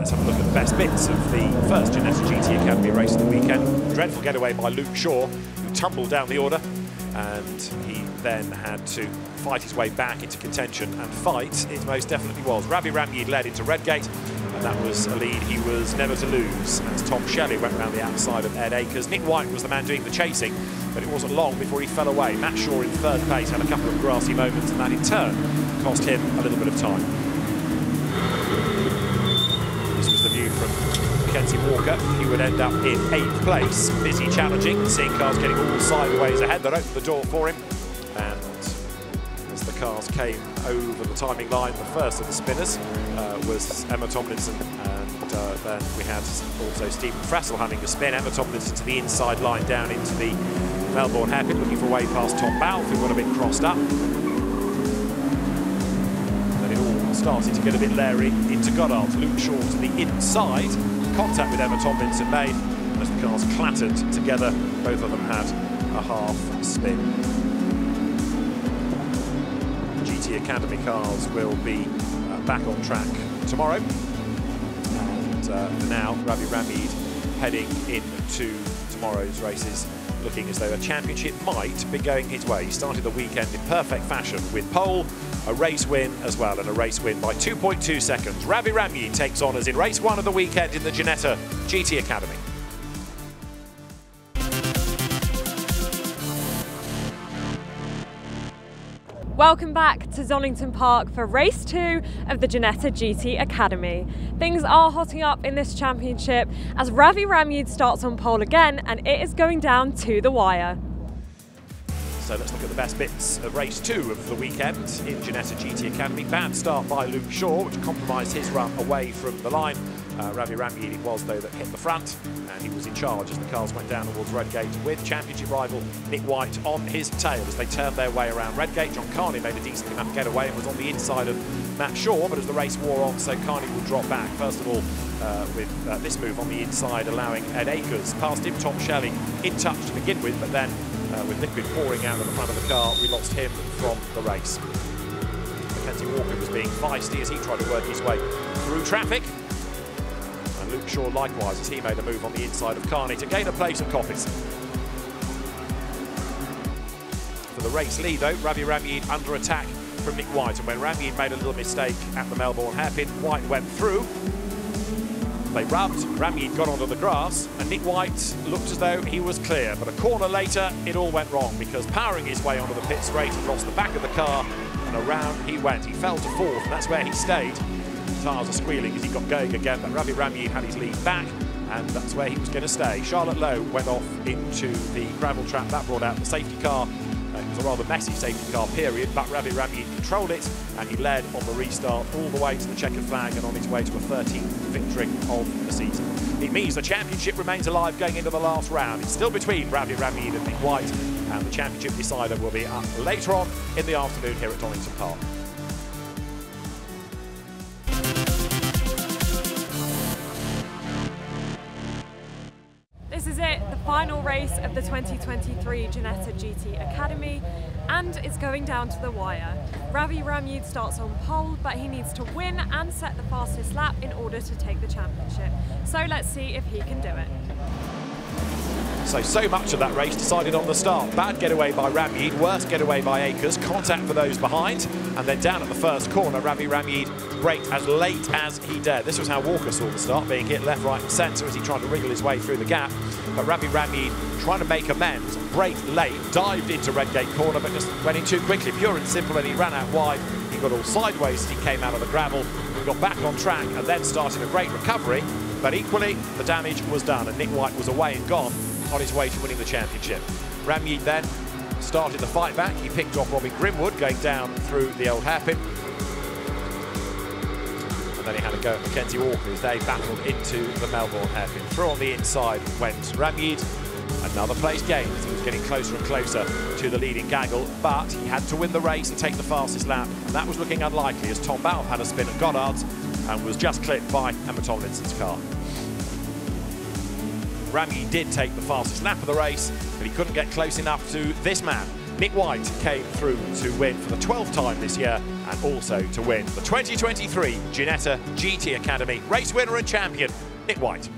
let's have a look at the best bits of the first Ginetta GT Academy race of the weekend. Dreadful getaway by Luke Shaw, who tumbled down the order, and he then had to fight his way back into contention, and fight it most definitely was. Ravi Ramyead led into Redgate, and that was a lead he was never to lose, as Tom Shelley went around the outside of Ed Akers. Nick White was the man doing the chasing, but it wasn't long before he fell away. Matt Shaw in third place had a couple of grassy moments, and that in turn cost him a little bit of time. He would end up in eighth place, busy challenging, seeing cars getting all sideways ahead. That opened the door for him, and as the cars came over the timing line, the first of the spinners uh, was Emma Tomlinson, and uh, then we had also Stephen Frassel having a spin. Emma Tomlinson to the inside line down into the Melbourne hairpin, looking for way past Tom Balfe, who got a bit crossed up. Then it all started to get a bit leery into Goddard. Luke Shaw to the inside. Contact with Emma Tomlinson made as the cars clattered together. Both of them had a half spin. GT Academy cars will be uh, back on track tomorrow. And uh, for now, Ravi Ramyead heading into tomorrow's races looking as though a championship might be going his way. He started the weekend in perfect fashion with pole, a race win as well, and a race win by 2.2 seconds. Ravi Ramyead takes honours in race one of the weekend in the Ginetta GT Academy. Welcome back to Donington Park for race two of the Ginetta GT Academy. Things are hotting up in this championship as Ravi Ramyead starts on pole again and it is going down to the wire. So let's look at the best bits of race two of the weekend in Ginetta GT Academy. Bad start by Luke Shaw, which compromised his run away from the line. Uh, Ravi Ramyead it was, though, that hit the front, and he was in charge as the cars went down towards Redgate with championship rival Nick White on his tail as they turned their way around Redgate. John Carney made a decent enough getaway and was on the inside of Matt Shaw, but as the race wore on, so Carney will drop back. First of all, uh, with uh, this move on the inside, allowing Ed Akers past him, Tom Shelley in touch to begin with, but then uh, with liquid pouring out of the front of the car, we lost him from the race. Mackenzie Walker was being feisty as he tried to work his way through traffic. And Luke Shaw likewise as he made a move on the inside of Carney to gain a place at Coppice. For the race lead though, Ravi Ramyead under attack from Nick White and when Ramyead made a little mistake at the Melbourne hairpin, White went through they rubbed, Ramyead got onto the grass, and Nick White looked as though he was clear. But a corner later, it all went wrong because powering his way onto the pit straight across the back of the car, and around he went. He fell to fourth, and that's where he stayed. Tyres are squealing as he got going again, but Ravi Ramyead had his lead back, and that's where he was going to stay. Charlotte Lowe went off into the gravel trap. That brought out the safety car. It was a rather messy safety car period, but Ravi Ramyead controlled it, and he led on the restart all the way to the checkered flag and on his way to a 13th victory of the season. It means the championship remains alive going into the last round. It's still between Ravi Ramyead and Nick White, and the championship decider will be up later on in the afternoon here at Donington Park. This is it, the final race of the 2023 Ginetta GT Academy, and it's going down to the wire. Ravi Ramyead starts on pole, but he needs to win and set the fastest lap in order to take the championship. So let's see if he can do it. So, so much of that race decided on the start. Bad getaway by Ramyead, worst getaway by Akers, contact for those behind, and then down at the first corner, Ravi Ramyead braked as late as he dared. This was how Walker saw the start, being hit left, right and centre as he tried to wriggle his way through the gap. But Ravi Ramyead trying to make amends, braked late, dived into Redgate corner, but just went in too quickly, pure and simple, and he ran out wide. He got all sideways as he came out of the gravel, got back on track and then started a great recovery, but equally the damage was done and Nick White was away and gone on his way to winning the championship. Ramyead then started the fight back. He picked off Robin Grimwood going down through the old hairpin. And then he had a go at Mackenzie Walker as they battled into the Melbourne hairpin. Through on the inside went Ramyead. Another place gained as he was getting closer and closer to the leading gaggle, but he had to win the race and take the fastest lap, and that was looking unlikely as Tom Balfe had a spin at Goddard's and was just clipped by Emma Tomlinson's car. Ramy did take the fastest lap of the race, but he couldn't get close enough to this man, Nick White came through to win for the 12th time this year and also to win the 2023 Ginetta GT Academy race winner and champion, Nick White.